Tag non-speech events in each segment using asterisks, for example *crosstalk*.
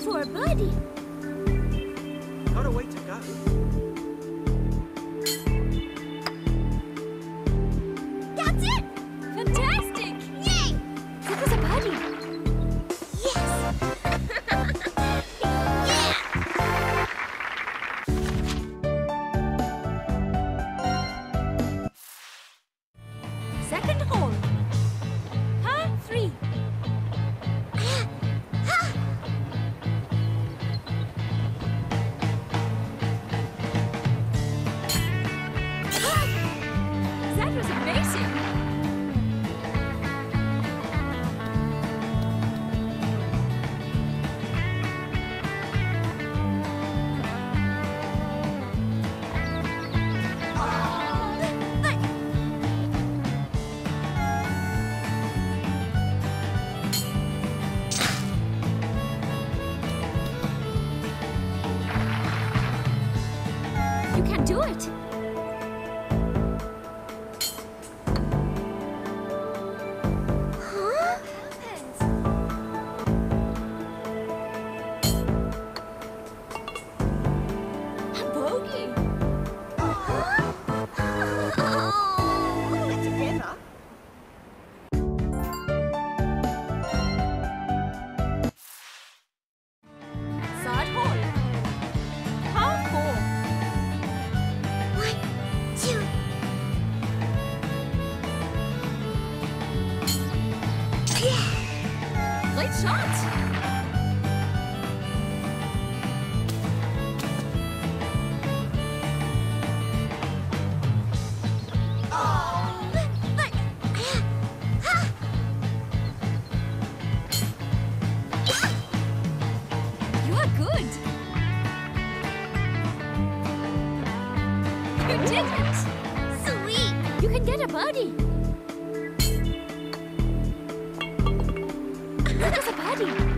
for a birdie. Great shot! Oh, you are good. You did it! Sweet! You can get a birdie. ready.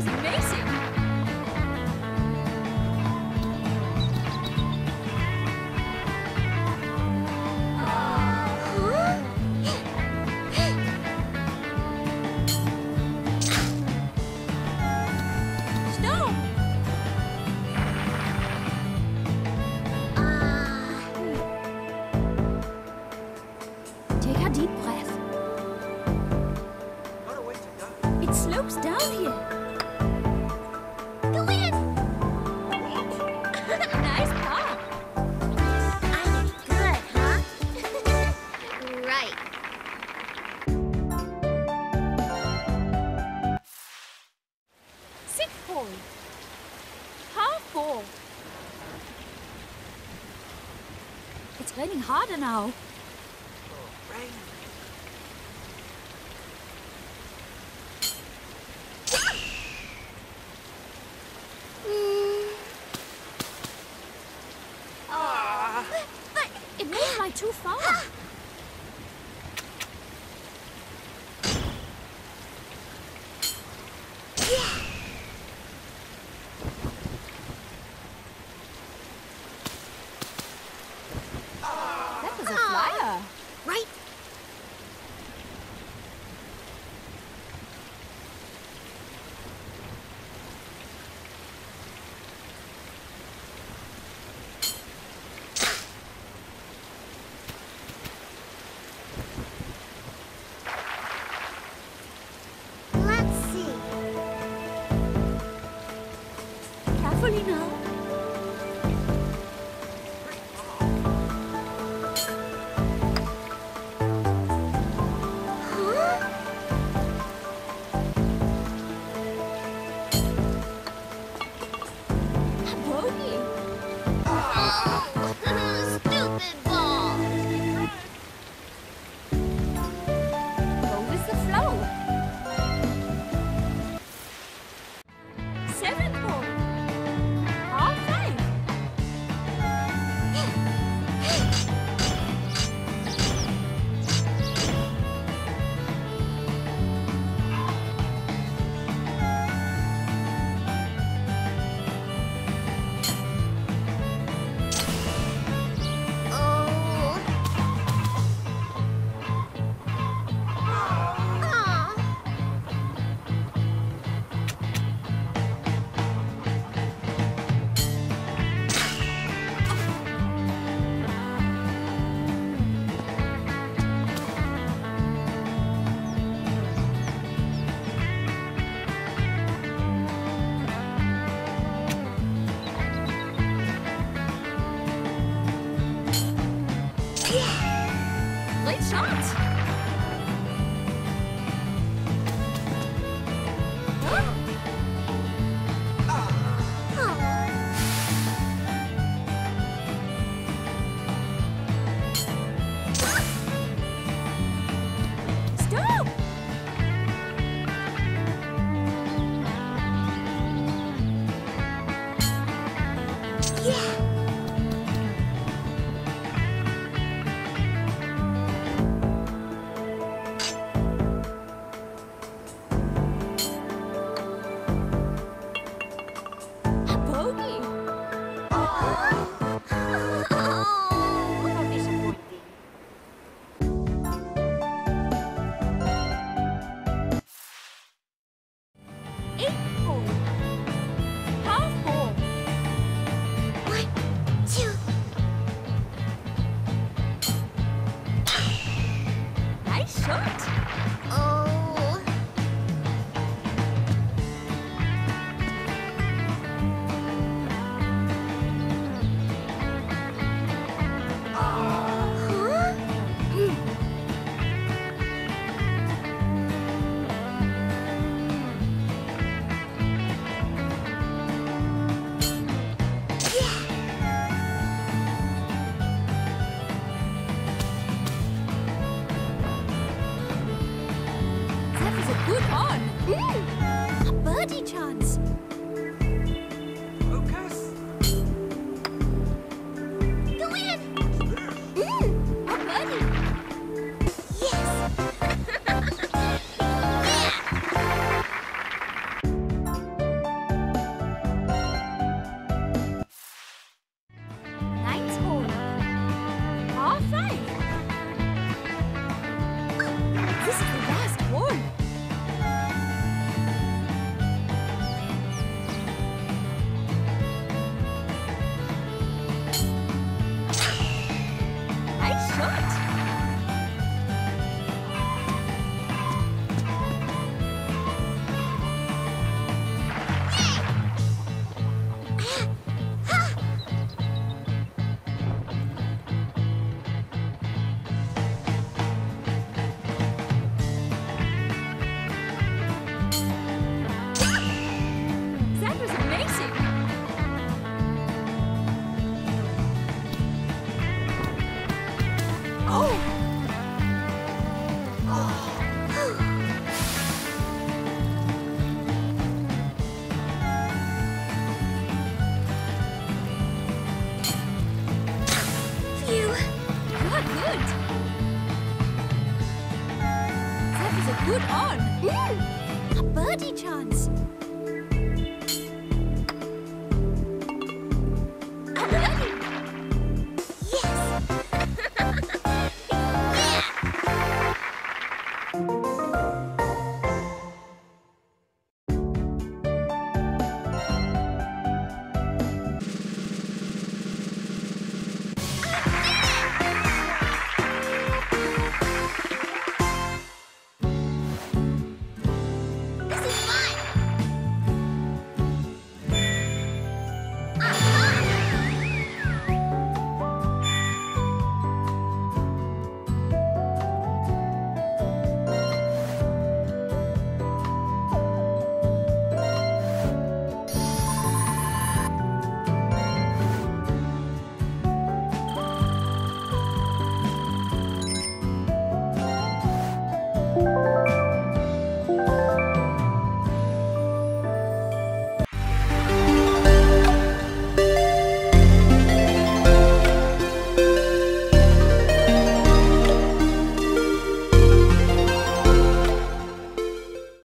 is amazing. Ah. Take a deep breath. Point. Half four. It's raining harder now. Oh, rain. Mm, *gasps* Ah! but It moved like too far. Shot.